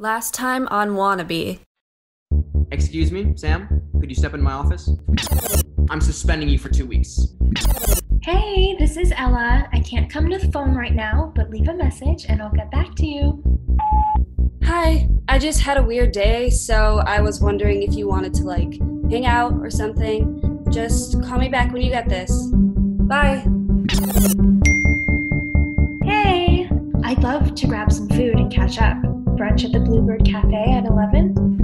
Last time on Wannabe. Excuse me, Sam? Could you step in my office? I'm suspending you for two weeks. Hey, this is Ella. I can't come to the phone right now, but leave a message and I'll get back to you. Hi, I just had a weird day, so I was wondering if you wanted to, like, hang out or something. Just call me back when you get this. Bye. Hey, I'd love to grab some food and catch up. Brunch at the Bluebird Cafe at 11?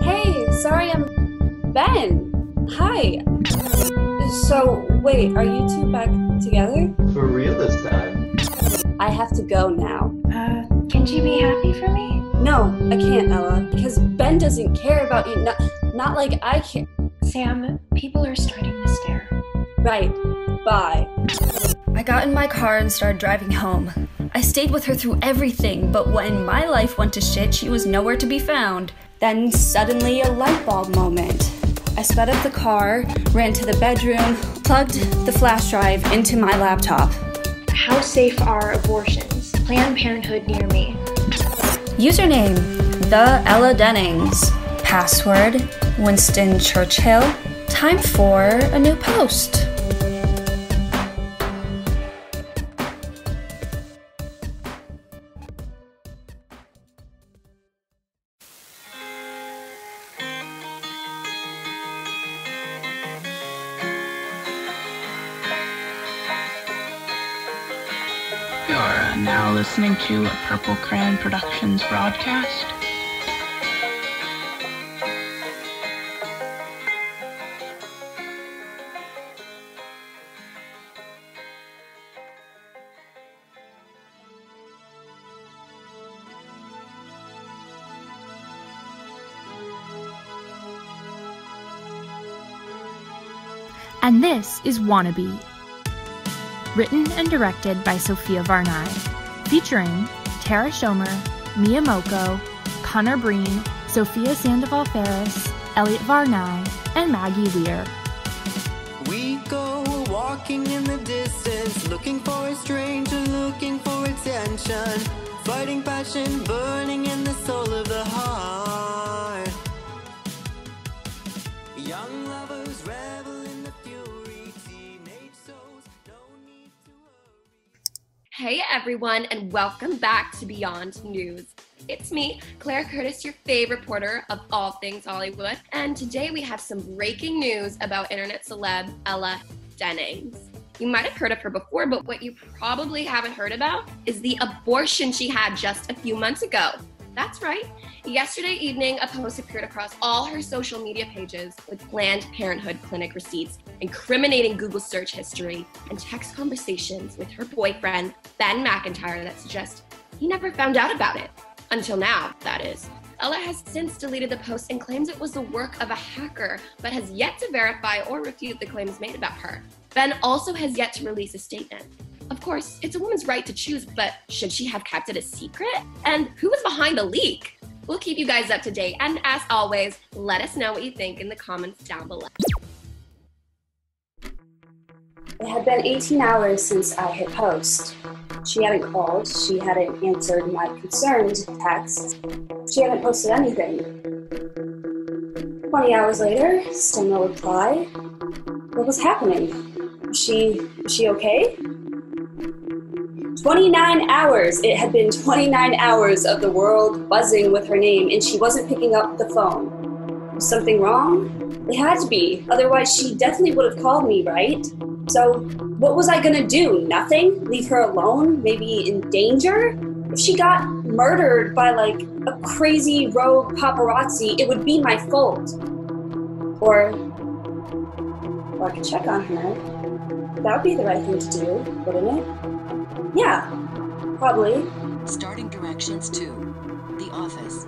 Hey, sorry I'm. Ben! Hi! So, wait, are you two back together? For real this time. I have to go now. Uh, can she be happy for me? No, I can't, Ella, because Ben doesn't care about you. Not, not like I care. Sam, people are starting to stare. Right. Bye. I got in my car and started driving home. I stayed with her through everything, but when my life went to shit, she was nowhere to be found. Then suddenly a light bulb moment. I sped up the car, ran to the bedroom, plugged the flash drive into my laptop. How safe are abortions? Planned Parenthood near me. Username The Ella Dennings. Password Winston Churchill. Time for a new post. Listening to a Purple Crayon Productions broadcast. And this is Wannabe. Written and directed by Sophia Varnai. Featuring Tarah Schomer, Mia Mooko, Conor Breen, Sofia Sandoval-Ferriss, Elliot Varnai, and Maggie Wehr. We go walking in the distance, looking for a stranger, looking for attention. Fighting passion, burning in the Hey everyone, and welcome back to Beyond News. It's me, Claire Curtis, your favorite reporter of all things Hollywood, and today we have some breaking news about internet celeb Ella Dennings. You might have heard of her before, but what you probably haven't heard about is the abortion she had just a few months ago. That's right. Yesterday evening, a post appeared across all her social media pages with Planned Parenthood clinic receipts, incriminating Google search history, and text conversations with her boyfriend, Ben McIntyre, that suggest he never found out about it. Until now, that is. Ella has since deleted the post and claims it was the work of a hacker, but has yet to verify or refute the claims made about her. Ben also has yet to release a statement. Of course, it's a woman's right to choose, but should she have kept it a secret? And who was behind the leak? We'll keep you guys up to date, and as always, let us know what you think in the comments down below. It had been 18 hours since I hit post. She hadn't called, she hadn't answered my concerned text, she hadn't posted anything. 20 hours later, still no reply. What was happening? She, was she okay? 29 hours! It had been 29 hours of the world buzzing with her name, and she wasn't picking up the phone. Was something wrong? It had to be, otherwise, she definitely would have called me, right? So, what was I gonna do? Nothing? Leave her alone? Maybe in danger? If she got murdered by like a crazy rogue paparazzi, it would be my fault. Or, or I could check on her. That would be the right thing to do, wouldn't it? Yeah, probably. Starting directions to the office.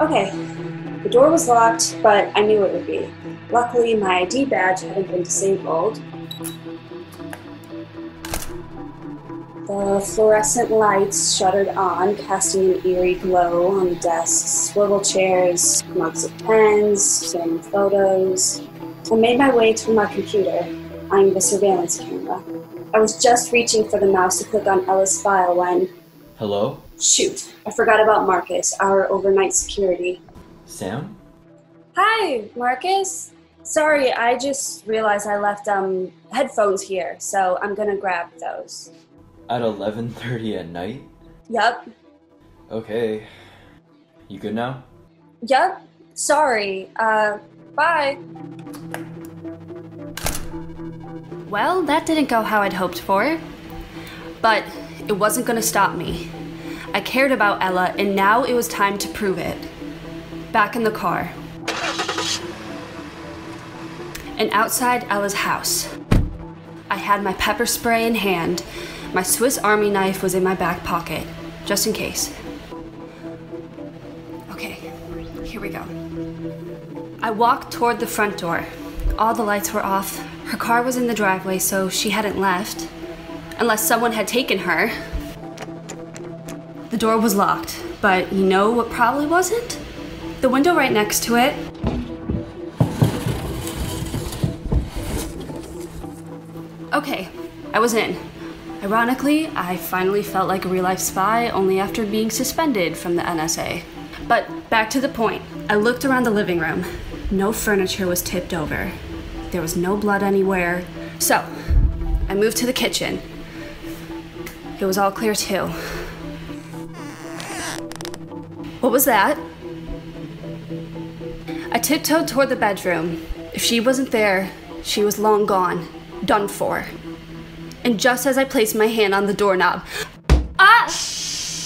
Okay, the door was locked, but I knew it would be. Luckily, my ID badge hadn't been disabled. The fluorescent lights shuttered on, casting an eerie glow on the desks, swivel chairs, mugs of pens, framed photos. I made my way to my computer. I'm the surveillance camera. I was just reaching for the mouse to click on Ella's file when. Hello? Shoot, I forgot about Marcus, our overnight security. Sam? Hi, Marcus. Sorry, I just realized I left um headphones here, so I'm gonna grab those. At 11:30 at night? Yup, Okay. You good now? yup. Sorry. Uh, bye. Well, that didn't go how I'd hoped for. But it wasn't gonna stop me. I cared about Ella, and now it was time to prove it. Back in the car. And outside Ella's house. I had my pepper spray in hand. My Swiss Army knife was in my back pocket, just in case. Okay, here we go. I walked toward the front door. All the lights were off. Her car was in the driveway, so she hadn't left. Unless someone had taken her. The door was locked, but you know what probably wasn't? The window right next to it. Okay, I was in. Ironically, I finally felt like a real life spy only after being suspended from the NSA. But back to the point. I looked around the living room. No furniture was tipped over. There was no blood anywhere. So, I moved to the kitchen. It was all clear too. What was that? I tiptoed toward the bedroom. If she wasn't there, she was long gone, done for. And just as I placed my hand on the doorknob, ah!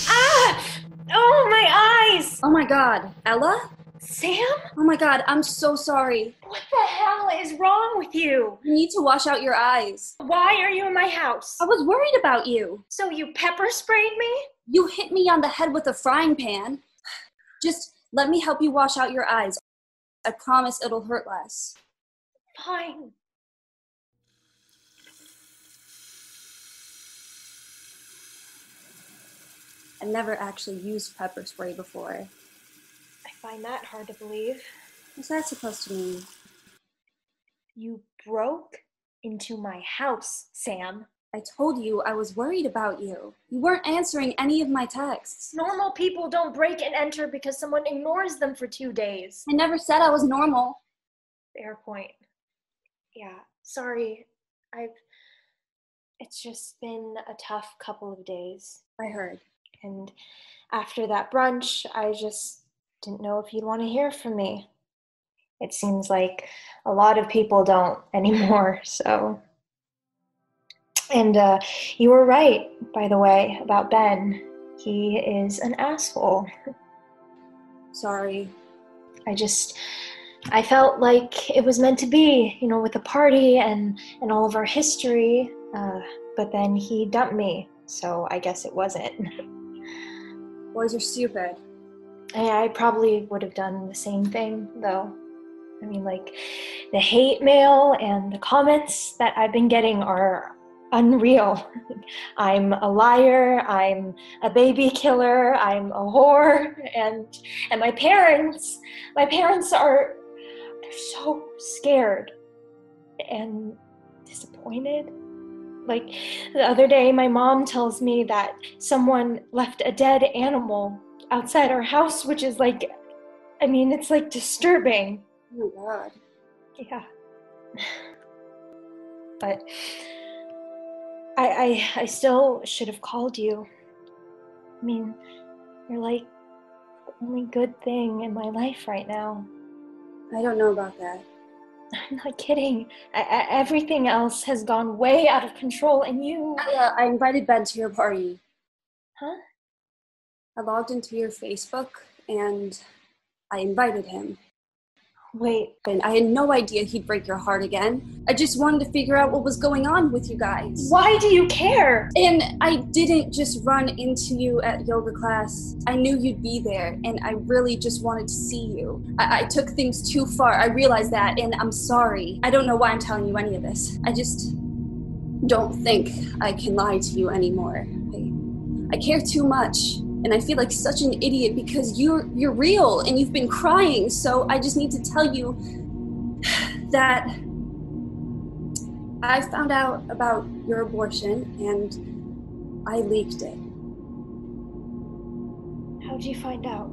Ah! Oh, my eyes! Oh my god, Ella? Sam? Oh my god, I'm so sorry. What the hell is wrong with you? You need to wash out your eyes. Why are you in my house? I was worried about you. So you pepper sprayed me? You hit me on the head with a frying pan. Just let me help you wash out your eyes. I promise it'll hurt less. Fine. I've never actually used pepper spray before. I find that hard to believe. What's that supposed to mean? You broke into my house, Sam. I told you I was worried about you. You weren't answering any of my texts. Normal people don't break and enter because someone ignores them for two days. I never said I was normal. Fair point. Yeah, sorry. I've. It's just been a tough couple of days. I heard. And after that brunch, I just didn't know if you'd want to hear from me. It seems like a lot of people don't anymore, so. And uh, you were right, by the way, about Ben. He is an asshole. Sorry. I just. I felt like it was meant to be, you know, with the party and, and all of our history. Uh, but then he dumped me, so I guess it wasn't. Boys are stupid. I, I probably would have done the same thing, though. I mean, like, the hate mail and the comments that I've been getting are unreal. I'm a liar, I'm a baby killer, I'm a whore, and and my parents, my parents are they're so scared and disappointed. Like the other day, my mom tells me that someone left a dead animal outside our house, which is like, I mean, it's like disturbing. Oh god. Yeah. But I, I, I still should have called you. I mean, you're like the only good thing in my life right now. I don't know about that. I'm not kidding. I, I, everything else has gone way out of control, and you. Ella, I invited Ben to your party. Huh? I logged into your Facebook and I invited him. Wait, And I had no idea he'd break your heart again. I just wanted to figure out what was going on with you guys. why do you care? And I didn't just run into you at yoga class. I knew you'd be there, and I really just wanted to see you. I, I took things too far. I realized that, and I'm sorry. I don't know why I'm telling you any of this. I just don't think I can lie to you anymore. I, I care too much, and I feel like such an idiot because you're you're real and you've been crying. So I just need to tell you that I found out about your abortion and I leaked it. How'd you find out?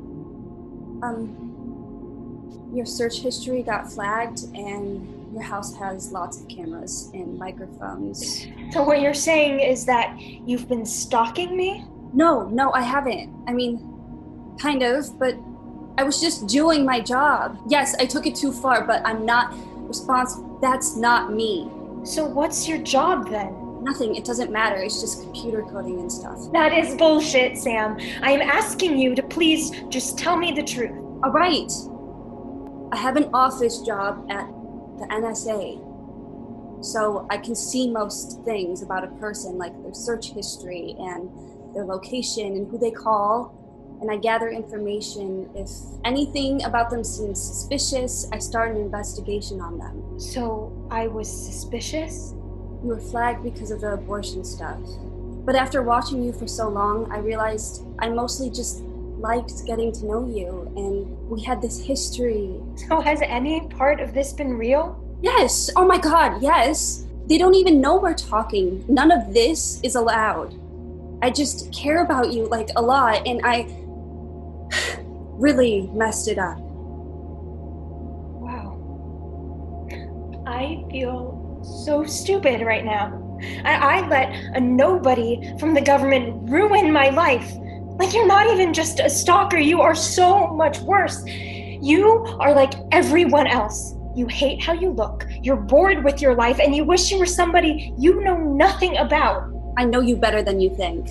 Um, your search history got flagged and your house has lots of cameras and microphones. So, what you're saying is that you've been stalking me? No, no, I haven't. I mean, kind of, but I was just doing my job. Yes, I took it too far, but I'm not responsible. That's not me. So, what's your job then? Nothing. It doesn't matter. It's just computer coding and stuff. That is bullshit, Sam. I am asking you to please just tell me the truth. All right. I have an office job at the NSA. So I can see most things about a person, like their search history and their location and who they call. And I gather information. If anything about them seems suspicious, I start an investigation on them. So, I was suspicious? You were flagged because of the abortion stuff. But after watching you for so long, I realized I mostly just liked getting to know you, and we had this history. So, has any part of this been real? Yes! Oh my god, yes! They don't even know we're talking. None of this is allowed. I just care about you, like, a lot, and I really messed it up. Wow. I feel so stupid right now. I, I let a nobody from the government ruin my life. Like, you're not even just a stalker, you are so much worse. You are like everyone else. You hate how you look, you're bored with your life, and you wish you were somebody you know nothing about. I know you better than you think.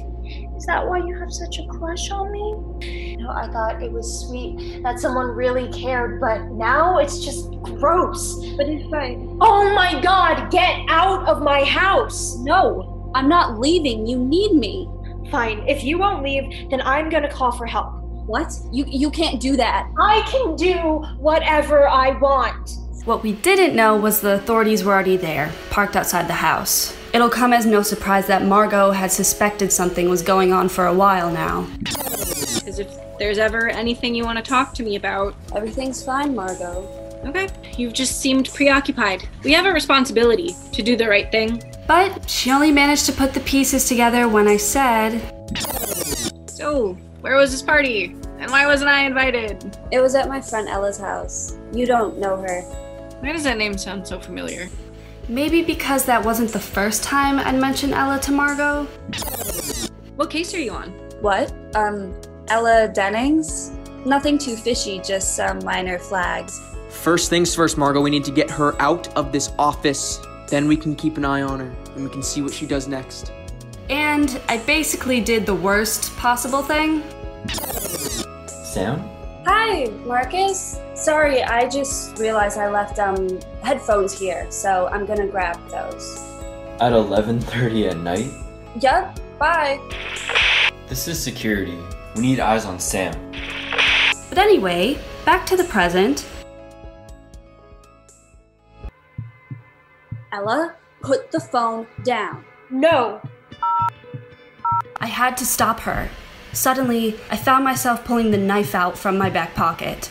Is that why you have such a crush on me? You know, I thought it was sweet that someone really cared, but now it's just gross. But if I. Oh my god, get out of my house! No, I'm not leaving. You need me. Fine, if you won't leave, then I'm gonna call for help. What? You you can't do that. I can do whatever I want. What we didn't know was the authorities were already there, parked outside the house. It'll come as no surprise that Margo had suspected something was going on for a while now. Because if there's ever anything you want to talk to me about, Everything's fine, Margo. okay, you've just seemed preoccupied. We have a responsibility to do the right thing. But she only managed to put the pieces together when I said, So, where was this party? And why wasn't I invited? It was at my friend Ella's house. You don't know her. Why does that name sound so familiar? Maybe because that wasn't the first time I'd mentioned Ella to Margo? What case are you on? What? Um, Ella Dennings? Nothing too fishy, just some minor flags. First things first, Margo, we need to get her out of this office. Then we can keep an eye on her and we can see what she does next. And I basically did the worst possible thing. Sam? Hi, Marcus. Sorry, I just realized I left um headphones here, so I'm gonna grab those. At 11:30 at night? Yep. bye. This is security. We need eyes on Sam. But anyway, back to the present. Ella, put the phone down. No. I had to stop her. Suddenly, I found myself pulling the knife out from my back pocket.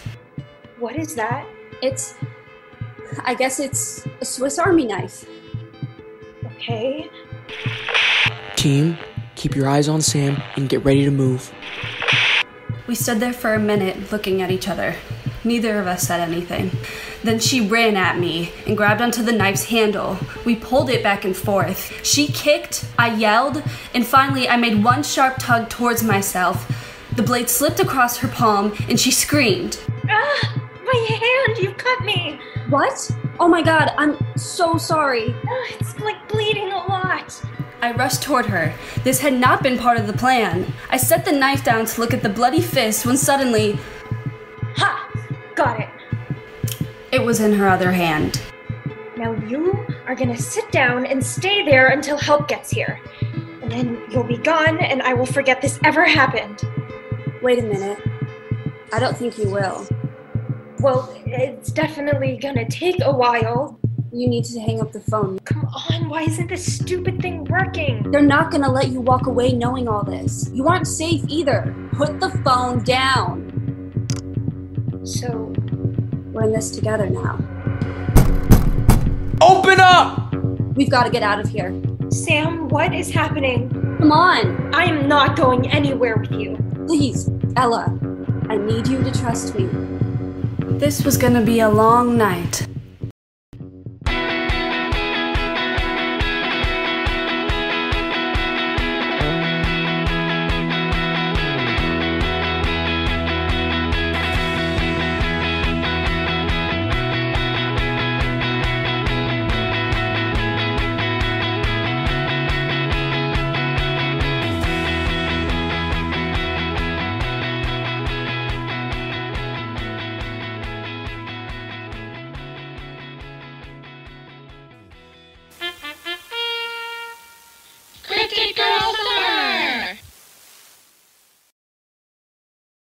What is that? It's. I guess it's a Swiss Army knife. Okay. Team, keep your eyes on Sam and get ready to move. We stood there for a minute looking at each other. Neither of us said anything. Then she ran at me and grabbed onto the knife's handle. We pulled it back and forth. She kicked, I yelled, and finally I made one sharp tug towards myself. The blade slipped across her palm and she screamed. Ah, my hand! You cut me! What? Oh my god, I'm so sorry. Ah, it's like bleeding a lot. I rushed toward her. This had not been part of the plan. I set the knife down to look at the bloody fist when suddenly Ha! Got it. it was in her other hand. Now you are gonna sit down and stay there until help gets here. And then you'll be gone and I will forget this ever happened. Wait a minute. I don't think you will. Well, it's definitely gonna take a while. You need to hang up the phone. Come on, why isn't this stupid thing working? They're not gonna let you walk away knowing all this. You aren't safe either. Put the phone down. So, We're in this together now. Open up! We've got to get out of here. Sam, what is happening? Come on. I am not going anywhere with you. Please, Ella. I need you to trust me. This was gonna be a long night.